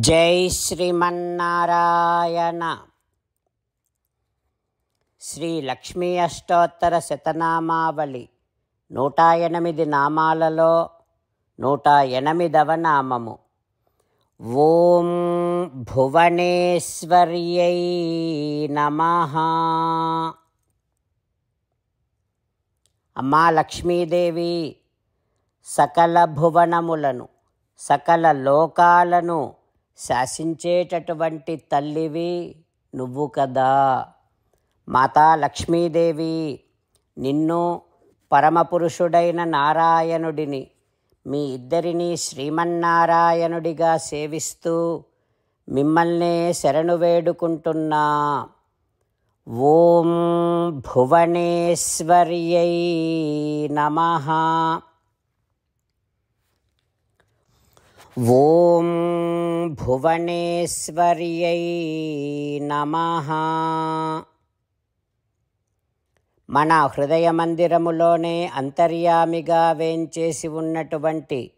జై శ్రీమన్నారాయణ. శ్రీ లక్ష్మీ అష్టోత్తర శతనామావళి నూట ఎనిమిది నామాలలో నూట ఎనిమిదవ నామము. ఓం భువనేశ్వర్యై నమ. అమ్మా లక్ష్మీదేవి సకల భువనములను సకల లోకాలను శాసించేటటువంటి తల్లివి నువ్వు కదా. మాతా లక్ష్మీదేవి నిన్ను పరమపురుషుడైన నారాయణుడిని మీ ఇద్దరిని శ్రీమన్నారాయణుడిగా సేవిస్తూ మిమ్మల్నే శరణు వేడుకుంటున్నా. ఓం భువనేశ్వర్యై నమః. ఓం భువనేశ్వర్యై నమ. మన హృదయ మందిరములోనే అంతర్యామిగా వేంచేసి ఉన్నటువంటి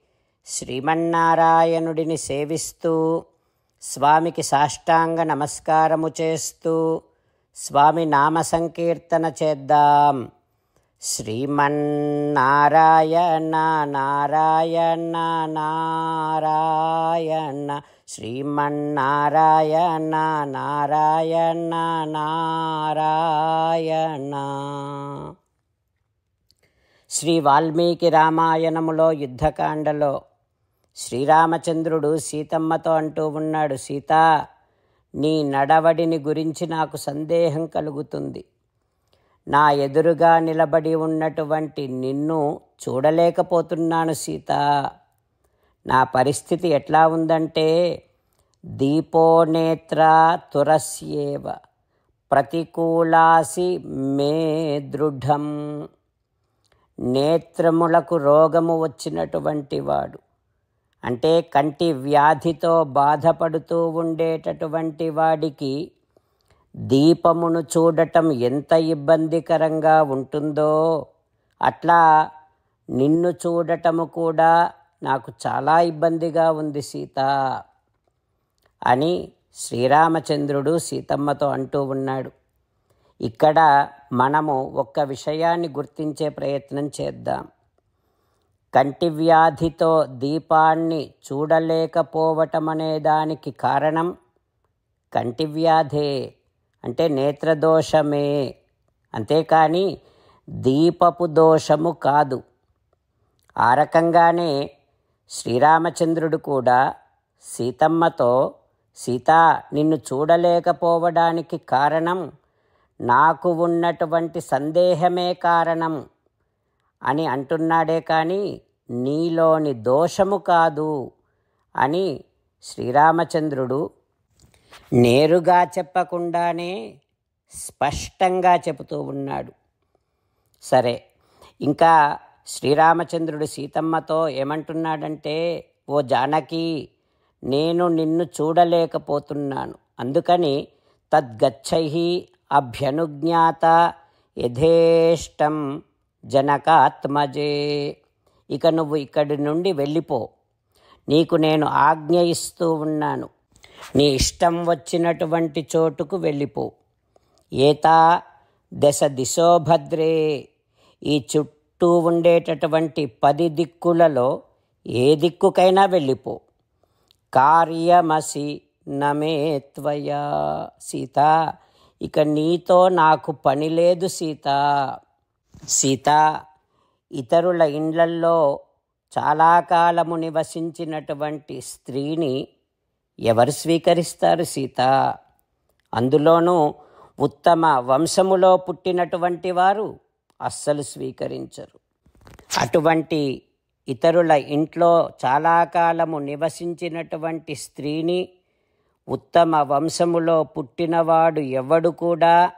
శ్రీమన్నారాయణుడిని సేవిస్తూ స్వామికి సాష్టాంగ నమస్కారము చేస్తూ స్వామి నామ సంకీర్తన చేద్దాం. శ్రీమన్నారాయణ నారాయణ నారాయణ శ్రీమన్నారాయణ నారాయణ నారాయణ. శ్రీ వాల్మీకి రామాయణములో యుద్ధకాండలో శ్రీరామచంద్రుడు సీతమ్మతో అంటూ ఉన్నాడు సీత నీ నడవడిని గురించి నాకు సందేహం కలుగుతుంది. నా ఎదురుగా నిలబడి ఉన్నటువంటి నిన్ను చూడలేకపోతున్నాను సీత. నా పరిస్థితి ఎట్లా ఉందంటే దీపోనేత్ర తురస్యేవ ప్రతికూలాసి మే దృఢం. నేత్రములకు రోగము వచ్చినటువంటి వాడు అంటే కంటి వ్యాధితో బాధపడుతూ ఉండేటటువంటి వాడికి దీపమును చూడటం ఎంత ఇబ్బందికరంగా ఉంటుందో అట్లా నిన్ను చూడటము కూడా నాకు చాలా ఇబ్బందిగా ఉంది సీత అని శ్రీరామచంద్రుడు సీతమ్మతో అంటూ ఉన్నాడు. ఇక్కడ మనము ఒక్క విషయాన్ని గుర్తించే ప్రయత్నం చేద్దాం. కంటి వ్యాధితో దీపాన్ని చూడలేకపోవటం అనే దానికి కారణం కంటి వ్యాధే. అంటే నేత్రదోషమే. అంతేకాని దీపపు దోషము కాదు. ఆ రకంగానే శ్రీరామచంద్రుడు కూడా సీతమ్మతో సీత నిన్ను చూడలేకపోవడానికి కారణం నాకు ఉన్నటువంటి సందేహమే కారణం అని అంటున్నాడే కానీ నీలోని దోషము కాదు అని శ్రీరామచంద్రుడు నేరుగా చెప్పకుండానే స్పష్టంగా చెబుతూ ఉన్నాడు. సరే ఇంకా శ్రీరామచంద్రుడు సీతమ్మతో ఏమంటున్నాడంటే ఓ జానకి నేను నిన్ను చూడలేకపోతున్నాను. అందుకని తద్గచ్చై అభ్యనుజ్ఞాత యథేష్టం జనకాత్మజే. ఇక నువ్వు ఇక్కడి నుండి వెళ్ళిపో. నీకు నేను ఆజ్ఞ ఇస్తూ ఉన్నాను. నీ ఇష్టం వచ్చినటువంటి చోటుకు వెళ్ళిపో. ఏతా దశ దిశోభద్రే ఈ చుట్టూ ఉండేటటువంటి పది దిక్కులలో ఏ దిక్కుకైనా వెళ్ళిపో. కార్యమసి నమే త్వయా. సీత ఇక నీతో నాకు పని లేదు సీత. సీత ఇతరుల ఇండ్లల్లో చాలా కాలము నివసించినటువంటి స్త్రీని ఎవరు స్వీకరిస్తారు సీత? అందులోనూ ఉత్తమ వంశములో పుట్టినటువంటి వారు అస్సలు స్వీకరించరు. అటువంటి ఇతరుల ఇంట్లో చాలా కాలము నివసించినటువంటి స్త్రీని ఉత్తమ వంశములో పుట్టినవాడు ఎవడు కూడా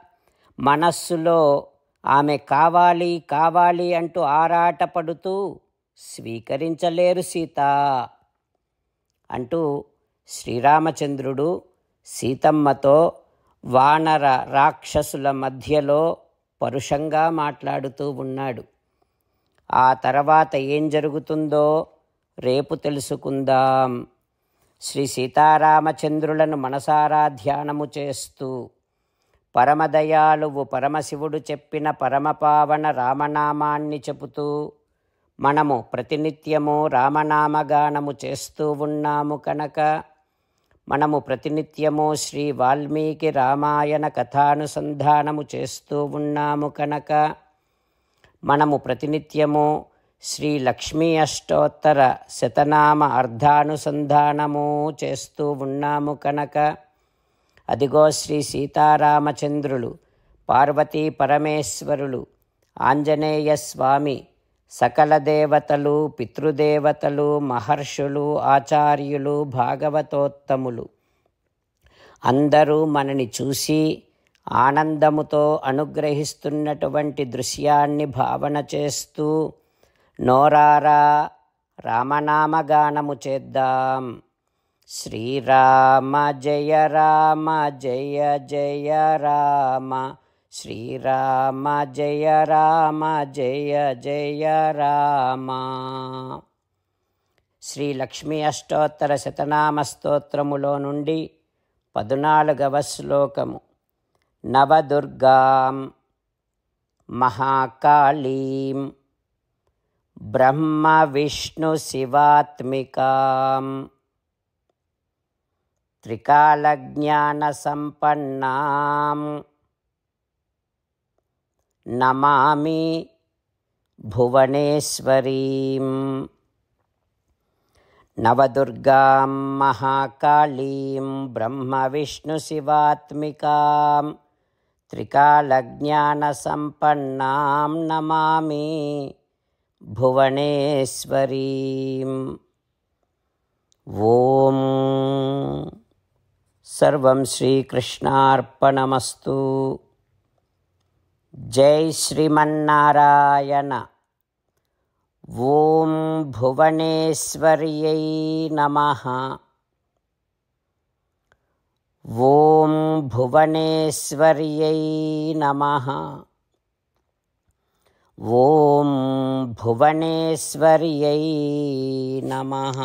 మనస్సులో ఆమె కావాలి కావాలి అంటూ ఆరాటపడుతూ స్వీకరించలేరు సీత అంటూ శ్రీరామచంద్రుడు సీతమ్మతో వానర రాక్షసుల మధ్యలో పరుషంగా మాట్లాడుతూ ఉన్నాడు. ఆ తర్వాత ఏం జరుగుతుందో రేపు తెలుసుకుందాం. శ్రీ సీతారామచంద్రులను మనసారా ధ్యానము చేస్తూ పరమదయాలువు పరమశివుడు చెప్పిన పరమపావన రామనామాన్ని చెబుతూ మనము ప్రతినిత్యము రామనామగానము చేస్తూ ఉన్నాము కనుక మనము ప్రతినిత్యము శ్రీ వాల్మీకి రామాయణ కథానుసంధానము చేస్తూ ఉన్నాము కనుక మనము ప్రతినిత్యము శ్రీ లక్ష్మీ అష్టోత్తర శతనామ అర్ధానుసంధానము చేస్తూ ఉన్నాము కనుక అదిగో శ్రీ సీతారామచంద్రులు పార్వతీ పరమేశ్వరులు ఆంజనేయ స్వామి సకల దేవతలు పితృదేవతలు మహర్షులు ఆచార్యులు భాగవతోత్తములు. అందరూ మనని చూసి ఆనందముతో అనుగ్రహిస్తున్నటువంటి దృశ్యాన్ని భావన చేస్తూ నోరారా రామనామగానము చేద్దాం. శ్రీరామ జయ రామ జయ జయ రామ. శ్రీరామ జయ రామ జయ జయ రామ. శ్రీ లక్ష్మీ అష్టోత్తర శతనామ స్తోత్రములో నుండి పదునాలుగవ శ్లోకము. నవదుర్గాం మహాకాళీం బ్రహ్మ విష్ణు శివాత్మికాం త్రికాలజ్ఞానసంపన్నాం నమామి భువనేశ్వరీం. నవదుర్గాం మహాకాళీం బ్రహ్మ విష్ణు త్రికాలజ్ఞానసంపన్నాం నమామి భువనేశ్వరీం. ఓం సర్వం శ్రీకృష్ణార్పణమస్తు. जय श्रीमन्नारायण। ॐ भुवनेश्वर्यै नमः। ॐ भुवनेश्वर्यै नमः। ॐ भुवनेश्वर्यै नमः।